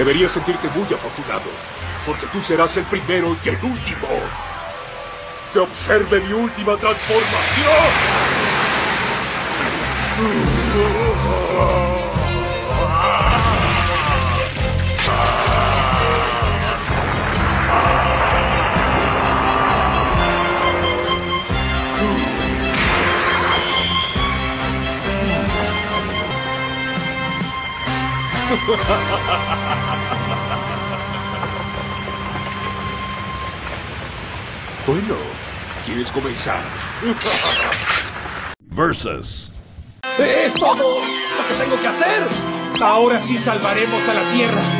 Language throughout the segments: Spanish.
Deberías sentirte muy afortunado, porque tú serás el primero y el último. Que observe mi última transformación. Bueno, ¿quieres comenzar? Versus. ¡Es todo lo que tengo que hacer! Ahora sí salvaremos a la Tierra.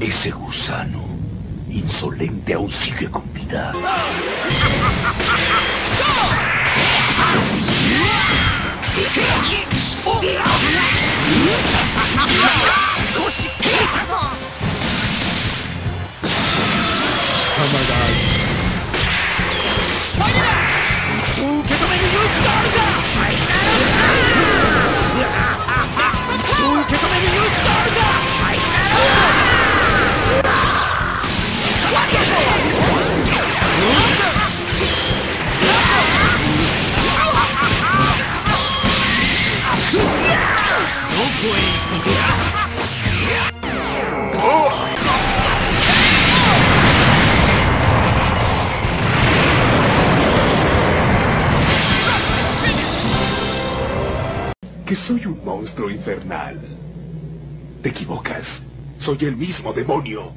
Ese gusano insolente aún sigue con vida. 少し効いそう受け止める勇気があるか Que soy un monstruo infernal. Te equivocas. Soy el mismo demonio.